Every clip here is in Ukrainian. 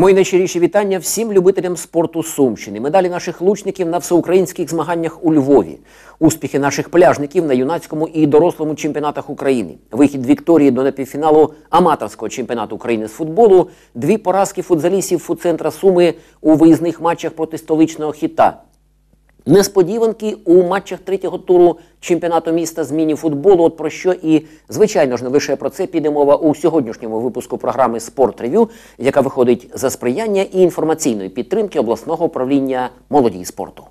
Мої найщиріші вітання всім любителям спорту Сумщини. Медалі наших лучників на всеукраїнських змаганнях у Львові, успіхи наших пляжників на юнацькому і дорослому чемпіонатах України, вихід Вікторії до напівфіналу аматорського чемпіонату України з футболу, дві поразки футзалістів футцентра Суми у виїзних матчах проти столичного хіта. Несподіванки у матчах третього туру чемпіонату міста з міні-футболу. От про що і звичайно ж не лише про це піде мова у сьогоднішньому випуску програми Спорт Ревю, яка виходить за сприяння і інформаційної підтримки обласного управління молоді і спорту.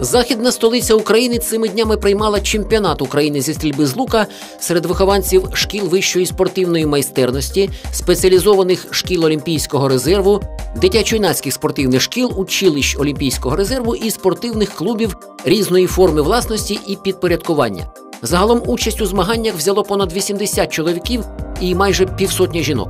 Західна столиця України цими днями приймала чемпіонат України зі стрільби з лука серед вихованців шкіл вищої спортивної майстерності, спеціалізованих шкіл Олімпійського резерву, дитячо-юнацьких спортивних шкіл, училищ Олімпійського резерву і спортивних клубів різної форми власності і підпорядкування. Загалом участь у змаганнях взяло понад 80 чоловіків і майже півсотні жінок.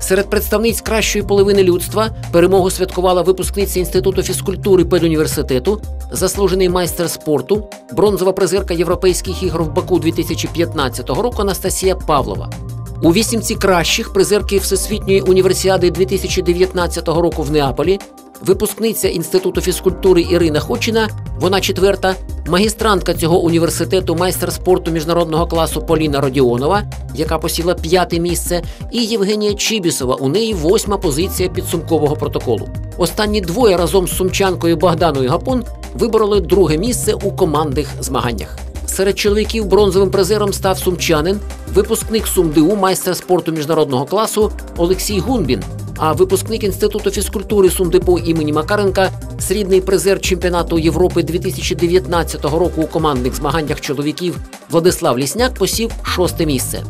Серед представниць кращої половини людства перемогу святкувала випускниця інституту фізкультури педуніверситету, заслужений майстер спорту, бронзова призерка європейських ігор в Баку 2015 року Анастасія Павлова. У вісімці кращих призерки Всесвітньої універсіади 2019 року в Неаполі випускниця інституту фізкультури Ірина Хочина, вона четверта, магістрантка цього університету, майстер спорту міжнародного класу Поліна Родіонова, яка посіла п'яте місце, і Євгенія Чібісова. У неї восьма позиція підсумкового протоколу. Останні двоє разом з сумчанкою Богданою Гапон вибороли друге місце у командних змаганнях. Серед чоловіків бронзовим призером став сумчанин, випускник СумДУ, майстер спорту міжнародного класу Олексій Гунбін. А випускник інституту фізкультури СумДепо імені Макаренка, срібний призер чемпіонату Європи 2019 року у командних змаганнях чоловіків Владислав Лісняк посів шосте місце.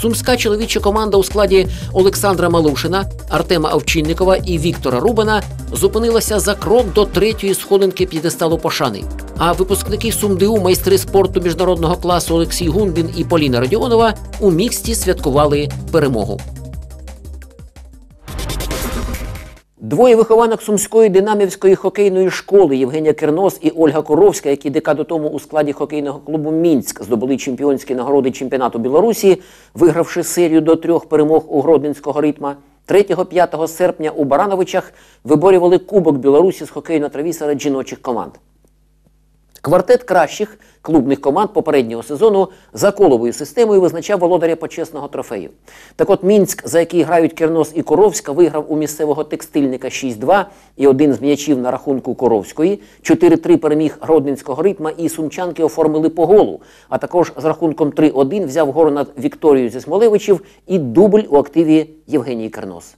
Сумська чоловіча команда у складі Олександра Малушина, Артема Овчинникова і Віктора Рубана зупинилася за крок до третьої сходинки п'єдесталу пошани. А випускники сумдиу, майстри спорту міжнародного класу Олексій Гунбін і Поліна Радіонова у міксті святкували перемогу. Двоє вихованок сумської динамівської хокейної школи Євгенія Кернос і Ольга Коровська, які декаду тому у складі хокейного клубу Мінськ здобули чемпіонські нагороди чемпіонату Білорусі, вигравши серію до трьох перемог у Гродненського ритма. 3-5 серпня у Барановичах виборювали Кубок Білорусі з хокею на траві серед жіночих команд. Квартет кращих клубних команд попереднього сезону за коловою системою визначав володаря почесного трофею. Так от Мінськ, за який грають Кернос і Коровська, виграв у місцевого текстильника 6-2 і один з м'ячів на рахунку Коровської. 4-3 переміг Гродненського ритма і сумчанки оформили по голу. А також з рахунком 3-1 взяв гору над Вікторією зі Смолевичів і дубль у активі Євгенії Кернос.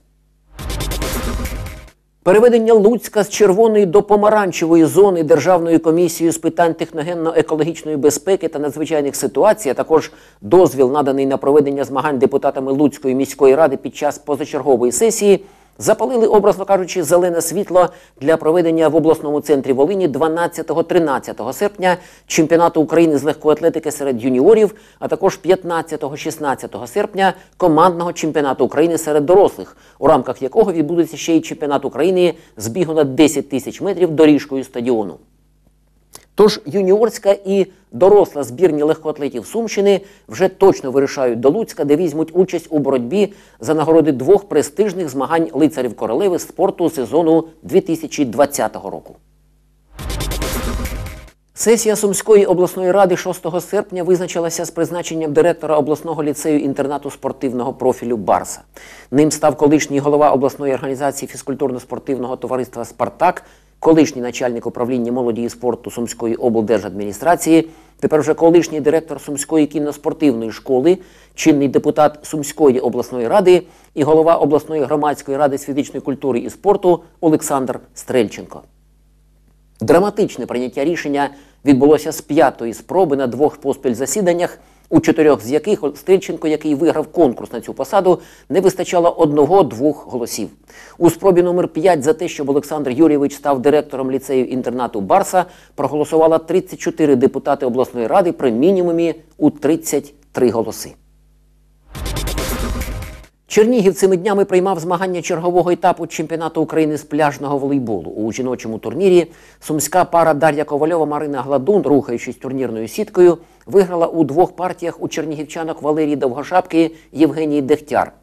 Переведення Луцька з червоної до помаранчевої зони Державної комісії з питань техногенно-екологічної безпеки та надзвичайних ситуацій, а також дозвіл, наданий на проведення змагань депутатами Луцької міської ради під час позачергової сесії, запалили, образно кажучи, зелене світло для проведення в обласному центрі Волині 12-13 серпня чемпіонату України з легкоатлетики серед юніорів, а також 15-16 серпня командного чемпіонату України серед дорослих, у рамках якого відбудеться ще й чемпіонат України з бігу на 10 тисяч метрів доріжкою стадіону. Тож юніорська і доросла збірні легкоатлетів Сумщини вже точно вирішають до Луцька, де візьмуть участь у боротьбі за нагороди двох престижних змагань лицарів королеви спорту сезону 2020 року. Сесія Сумської обласної ради 6 серпня визначилася з призначенням директора обласного ліцею інтернату спортивного профілю Барса. Ним став колишній голова обласної організації фізкультурно-спортивного товариства Спартак колишній начальник управління молоді і спорту Сумської облдержадміністрації, тепер вже колишній директор Сумської кінноспортивної школи, чинний депутат Сумської обласної ради і голова обласної громадської ради з фізичної культури і спорту Олександр Стрельченко. Драматичне прийняття рішення відбулося з п'ятої спроби на двох поспіль засіданнях у чотирьох з яких Стрільченко, який виграв конкурс на цю посаду, не вистачало одного-двох голосів. У спробі номер 5 за те, щоб Олександр Юрійович став директором ліцею інтернату Барса, проголосувало 34 депутати обласної ради при мінімумі у 33 голоси. Чернігів цими днями приймав змагання чергового етапу чемпіонату України з пляжного волейболу. У жіночому турнірі сумська пара Дар'я Ковальова Марина Гладун, рухаючись турнірною сіткою, виграла у двох партіях у чернігівчанок Валерії Довгошапки Євгенії Дехтяр.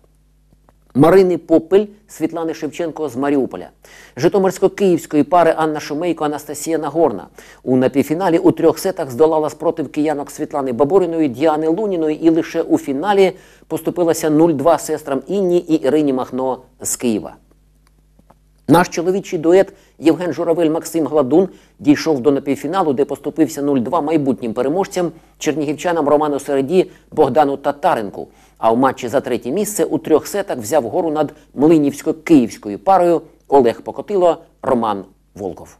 Марини Попель, Світлани Шевченко з Маріуполя, Житомирсько-київської пари Анна Шумейко, Анастасія Нагорна. У напівфіналі у трьох сетах здолала спротив киянок Світлани Бабуриної, Діани Луніної і лише у фіналі поступилася 0-2 сестрам Інні і Ірині Махно з Києва. Наш чоловічий дует Євген Журавель Максим Гладун дійшов до напівфіналу, де поступився 0-2 майбутнім переможцям чернігівчанам Роману Середі Богдану Татаренку. А в матчі за третє місце у трьох сетах взяв гору над Млинівсько-київською парою Олег Покотило, Роман Волков.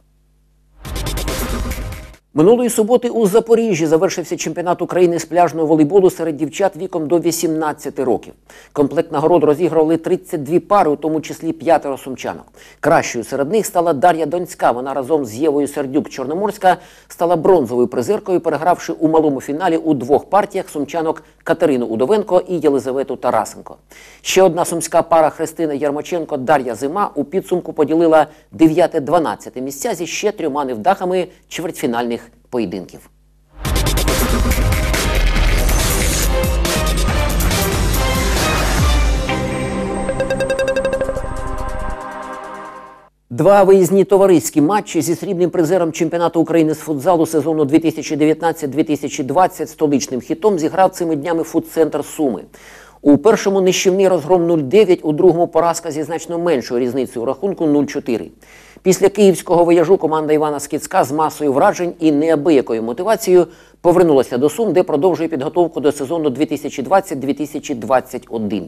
Минулої суботи у Запоріжжі завершився чемпіонат України з пляжного волейболу серед дівчат віком до 18 років. Комплект нагород розіграли 32 пари, у тому числі п'ятеро сумчанок. Кращою серед них стала Дар'я Донська. Вона разом з Євою Сердюк Чорноморська стала бронзовою призеркою, перегравши у малому фіналі у двох партіях сумчанок Катерину Удовенко і Єлизавету Тарасенко. Ще одна сумська пара Христина Ярмоченко Дар'я Зима у підсумку поділила 9-12 місця зі ще трьома невдахами чвертьфінальних поєдинків. Два виїзні товариські матчі зі срібним призером чемпіонату України з футзалу сезону 2019-2020 столичним хітом зіграв цими днями футцентр Суми. У першому нищівний розгром 0-9, у другому поразка зі значно меншою різницею рахунку 0-4. Після київського вояжу команда Івана Скіцка з масою вражень і неабиякою мотивацією повернулася до Сум, де продовжує підготовку до сезону 2020-2021.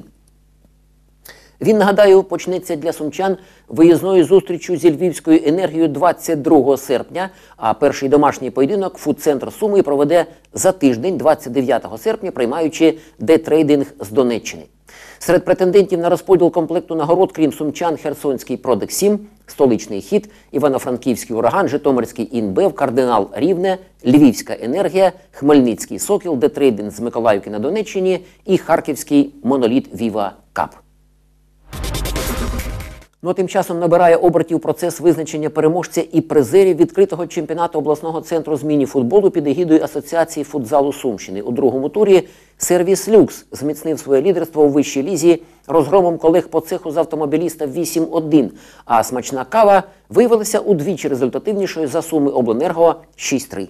Він, нагадаю, почнеться для сумчан виїзною зустрічю зі Львівською енергією 22 серпня. А перший домашній поєдинок фудцентр Суми проведе за тиждень, 29 серпня, приймаючи детрейдинг з Донеччини. Серед претендентів на розподіл комплекту нагород, крім сумчан, Херсонський Продек 7, столичний хід, Івано-Франківський ураган, Житомирський інбев, кардинал Рівне, Львівська енергія, Хмельницький Сокіл, детрейдинг з Миколаївки на Донеччині і Харківський моноліт Віва Кап. Ну, а тим часом набирає обертів процес визначення переможця і призерів відкритого чемпіонату обласного центру з міні-футболу під егідою Асоціації футзалу Сумщини. У другому турі сервіс Люкс зміцнив своє лідерство у вищій лізі розгромом колег по цеху з автомобіліста 8-1. А смачна кава виявилася удвічі результативнішою за суми обленерго 6-3.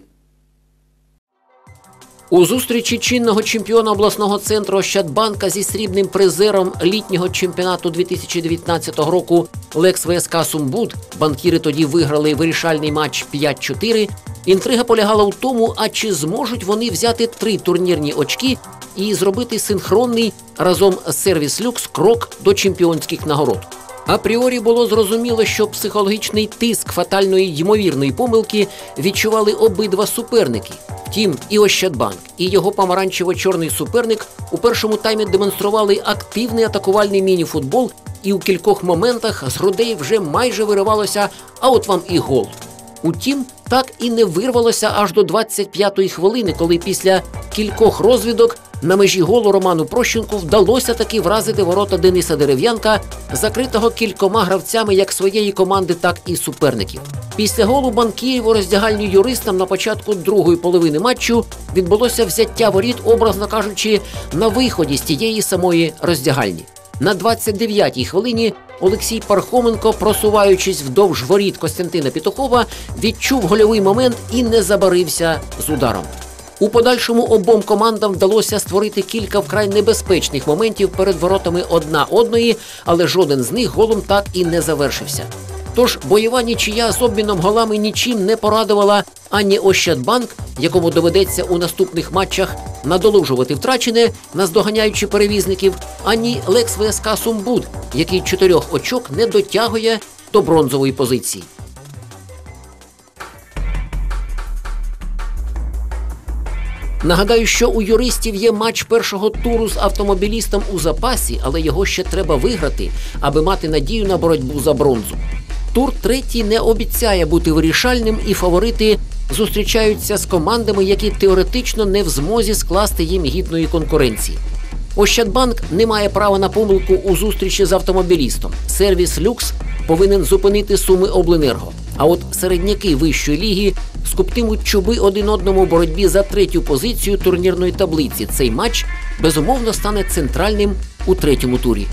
У зустрічі чинного чемпіона обласного центру Ощадбанка зі срібним призером літнього чемпіонату 2019 року Лекс ВСК Сумбуд банкіри тоді виграли вирішальний матч 5-4. Інтрига полягала у тому, а чи зможуть вони взяти три турнірні очки і зробити синхронний разом з сервіс люкс крок до чемпіонських нагород. Апріорі було зрозуміло, що психологічний тиск фатальної ймовірної помилки відчували обидва суперники. Втім, і Ощадбанк, і його помаранчево-чорний суперник у першому таймі демонстрували активний атакувальний міні-футбол, і у кількох моментах з грудей вже майже виривалося, а от вам і гол. Утім, так і не вирвалося аж до 25-ї хвилини, коли після кількох розвідок на межі голу Роману Прощенку вдалося таки вразити ворота Дениса Дерев'янка, закритого кількома гравцями як своєї команди, так і суперників. Після голу банкірів у роздягальні юристам на початку другої половини матчу відбулося взяття воріт, образно кажучи, на виході з тієї самої роздягальні. На 29-й хвилині Олексій Пархоменко, просуваючись вдовж воріт Костянтина Пітухова, відчув гольовий момент і не забарився з ударом. У подальшому обом командам вдалося створити кілька вкрай небезпечних моментів перед воротами одна одної, але жоден з них голом так і не завершився. Тож бойова нічия з обміном голами нічим не порадувала ані Ощадбанк, якому доведеться у наступних матчах надолужувати втрачене, наздоганяючи перевізників, ані Лекс ВСК Сумбуд, який чотирьох очок не дотягує до бронзової позиції. Нагадаю, що у юристів є матч першого туру з автомобілістом у запасі, але його ще треба виграти, аби мати надію на боротьбу за бронзу. Тур третій не обіцяє бути вирішальним, і фаворити зустрічаються з командами, які теоретично не в змозі скласти їм гідної конкуренції. Ощадбанк не має права на помилку у зустрічі з автомобілістом. Сервіс Люкс повинен зупинити суми обленерго. А от середняки вищої ліги скуптимуть чуби один одному боротьбі за третю позицію турнірної таблиці. Цей матч безумовно стане центральним у третьому турі.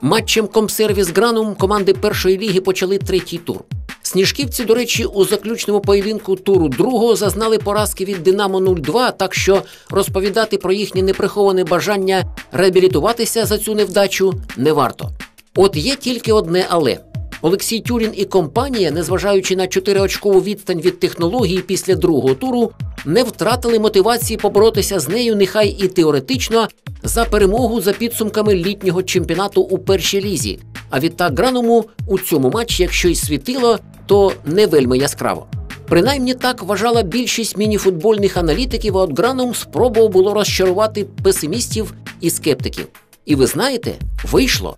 Матчем Комсервіс Гранум команди першої ліги почали третій тур. Сніжківці, до речі, у заключному поєдинку туру другого зазнали поразки від Динамо 0-2, так що розповідати про їхнє неприховане бажання реабілітуватися за цю невдачу не варто. От є тільки одне але. Олексій Тюрін і компанія, незважаючи на чотириочкову відстань від технології після другого туру, не втратили мотивації поборотися з нею, нехай і теоретично, за перемогу за підсумками літнього чемпіонату у першій лізі. А відтак граному у цьому матчі, якщо й світило, то не вельми яскраво. Принаймні так вважала більшість мініфутбольних аналітиків, а от Гранум спробував було розчарувати песимістів і скептиків. І ви знаєте, вийшло.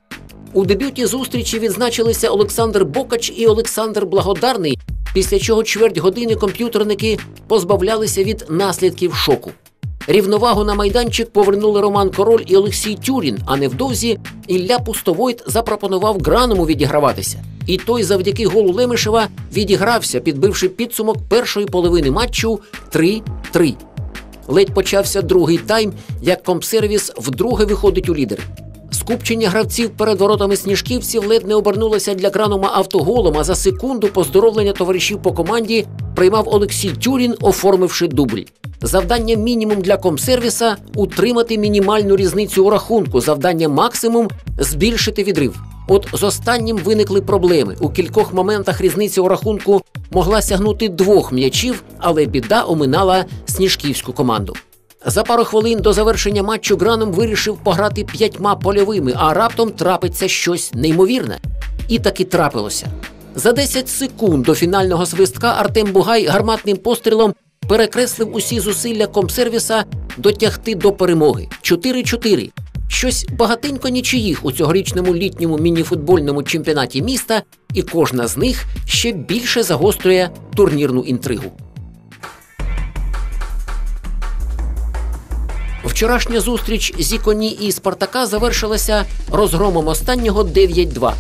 У дебюті зустрічі відзначилися Олександр Бокач і Олександр Благодарний, після чого чверть години комп'ютерники позбавлялися від наслідків шоку. Рівновагу на майданчик повернули Роман Король і Олексій Тюрін, а невдовзі Ілля Пустовойт запропонував граному відіграватися. І той завдяки голу Лемешева відігрався, підбивши підсумок першої половини матчу 3-3. Ледь почався другий тайм, як компсервіс вдруге виходить у лідери. Скупчення гравців перед воротами сніжківців ледь не обернулося для Гранума автоголом, а за секунду поздоровлення товаришів по команді приймав Олексій Тюрін, оформивши дубль. Завдання мінімум для комсервіса утримати мінімальну різницю у рахунку. Завдання максимум збільшити відрив. От з останнім виникли проблеми. У кількох моментах різниця у рахунку могла сягнути двох м'ячів, але біда оминала сніжківську команду. За пару хвилин до завершення матчу Граном вирішив пограти п'ятьма польовими, а раптом трапиться щось неймовірне. І таки трапилося. За 10 секунд до фінального свистка Артем Бугай гарматним пострілом перекреслив усі зусилля комсервіса дотягти до перемоги. 4-4. Щось багатенько нічиїх у цьогорічному літньому мініфутбольному чемпіонаті міста, і кожна з них ще більше загострює турнірну інтригу. Вчорашня зустріч Зіконі і Спартака завершилася розгромом останнього 9-2.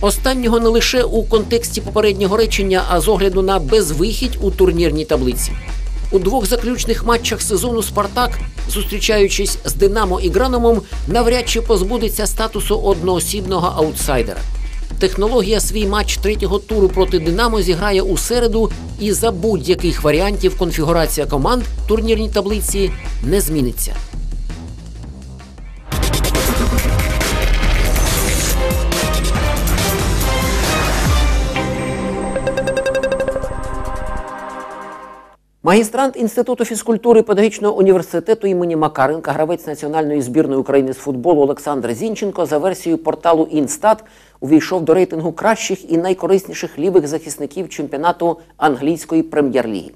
Останнього не лише у контексті попереднього речення, а з огляду на безвихідь у турнірній таблиці. У двох заключних матчах сезону Спартак, зустрічаючись з Динамо і Граномом, навряд чи позбудеться статусу одноосібного аутсайдера. Технологія свій матч третього туру проти Динамо зіграє у середу, і за будь-яких варіантів конфігурація команд в турнірній таблиці не зміниться. Магістрант Інституту фізкультури педагогічного університету імені Макаренка, гравець національної збірної України з футболу Олександр Зінченко за версією порталу Інстат увійшов до рейтингу кращих і найкорисніших лівих захисників чемпіонату англійської прем'єр-ліги.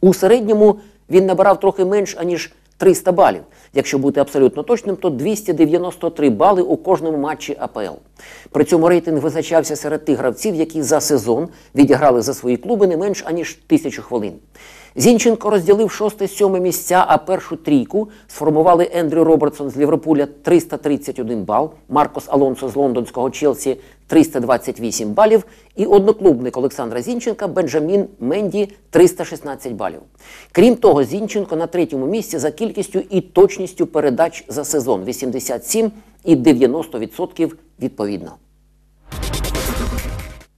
У середньому він набирав трохи менш аніж 300 балів. Якщо бути абсолютно точним, то 293 бали у кожному матчі АПЛ. При цьому рейтинг визначався серед тих гравців, які за сезон відіграли за свої клуби не менш аніж тисячу хвилин. Зінченко розділив шосте-сьоме місця, а першу трійку сформували Ендрю Робертсон з Ліверпуля 331 бал, Маркос Алонсо з лондонського Челсі 328 балів, і одноклубник Олександра Зінченка Бенджамін Менді 316 балів. Крім того, Зінченко на третьому місці за кількістю і точністю передач за сезон 87 і 90% відповідно.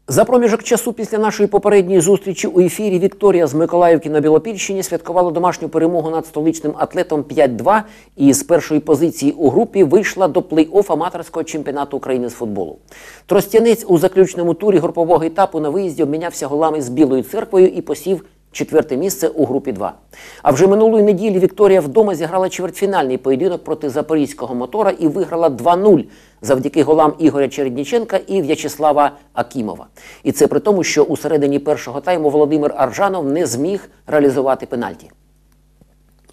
За проміжок часу після нашої попередньої зустрічі у ефірі Вікторія з Миколаївки на Білопільщині святкувала домашню перемогу над столичним атлетом 5-2 і з першої позиції у групі вийшла до плей-офф аматорського чемпіонату України з футболу. Тростянець у заключному турі групового етапу на виїзді обмінявся голами з Білою церквою і посів четверте місце у групі 2. А вже минулої неділі Вікторія вдома зіграла чвертьфінальний поєдинок проти запорізького мотора і виграла 2-0 завдяки голам Ігоря Чередніченка і В'ячеслава Акімова. І це при тому, що у середині першого тайму Володимир Аржанов не зміг реалізувати пенальті.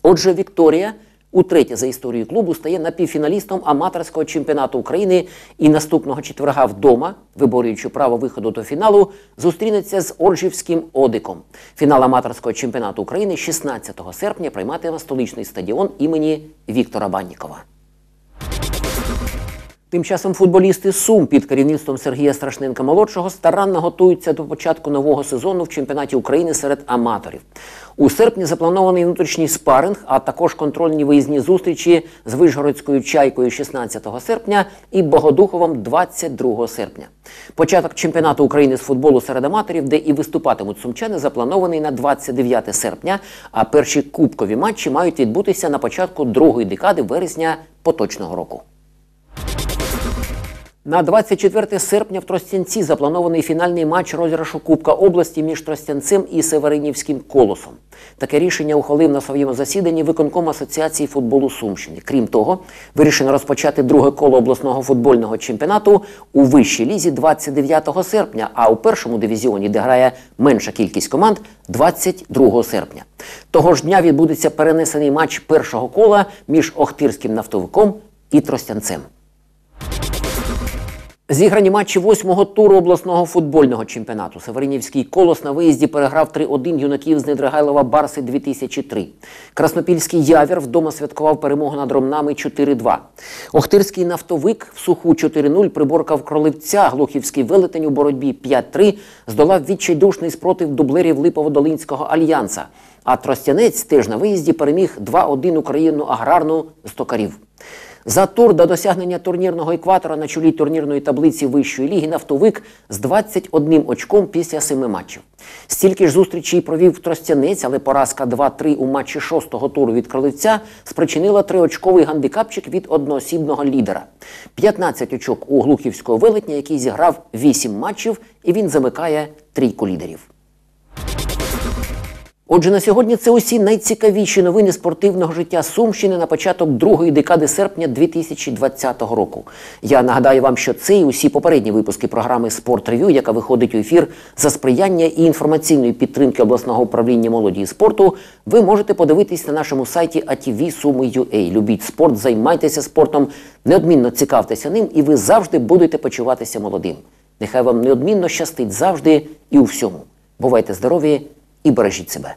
Отже, Вікторія утретє за історію клубу стає напівфіналістом аматорського чемпіонату України і наступного четверга вдома, виборюючи право виходу до фіналу, зустрінеться з Оржівським Одиком. Фінал аматорського чемпіонату України 16 серпня прийматиме столичний стадіон імені Віктора Баннікова. Тим часом футболісти Сум під керівництвом Сергія Страшненка молодшого старанно готуються до початку нового сезону в чемпіонаті України серед аматорів. У серпні запланований внутрішній спаринг, а також контрольні виїзні зустрічі з Вишгородською чайкою 16 серпня і Богодуховом 22 серпня. Початок чемпіонату України з футболу серед аматорів, де і виступатимуть сумчани, запланований на 29 серпня. А перші кубкові матчі мають відбутися на початку другої декади вересня поточного року. На 24 серпня в Тростянці запланований фінальний матч розіграшу Кубка області між Тростянцем і Северинівським колосом. Таке рішення ухвалив на своєму засіданні виконком Асоціації футболу Сумщини. Крім того, вирішено розпочати друге коло обласного футбольного чемпіонату у вищій лізі 29 серпня, а у першому дивізіоні, де грає менша кількість команд, 22 серпня. Того ж дня відбудеться перенесений матч першого кола між Охтирським нафтовиком і Тростянцем. Зіграні матчі восьмого туру обласного футбольного чемпіонату. Северинівський колос на виїзді переграв 3-1 юнаків з Недригайлова Барси 2003. Краснопільський явір вдома святкував перемогу над Ромнами 4-2. Охтирський нафтовик в суху 4-0 приборкав кроливця. Глухівський велетень у боротьбі 5-3 здолав відчайдушний спротив дублерів Липово-Долинського альянса. А Тростянець теж на виїзді переміг 2-1 Україну аграрну з токарів. За тур до досягнення турнірного екватора на чолі турнірної таблиці вищої ліги нафтовик з 21 очком після семи матчів. Стільки ж зустрічей провів Тростянець, але поразка 2-3 у матчі шостого туру від Кролевця спричинила триочковий гандикапчик від одноосібного лідера. 15 очок у Глухівського велетня, який зіграв 8 матчів, і він замикає трійку лідерів. Отже, на сьогодні це усі найцікавіші новини спортивного життя Сумщини на початок другої декади серпня 2020 року. Я нагадаю вам, що це і усі попередні випуски програми Спорт Рев'ю, яка виходить у ефір за сприяння і інформаційної підтримки обласного управління молоді і спорту. Ви можете подивитись на нашому сайті atv.sumy.ua. Любіть спорт, займайтеся спортом, неодмінно цікавтеся ним, і ви завжди будете почуватися молодим. Нехай вам неодмінно щастить завжди і у всьому. Бувайте здорові і бережіть себе.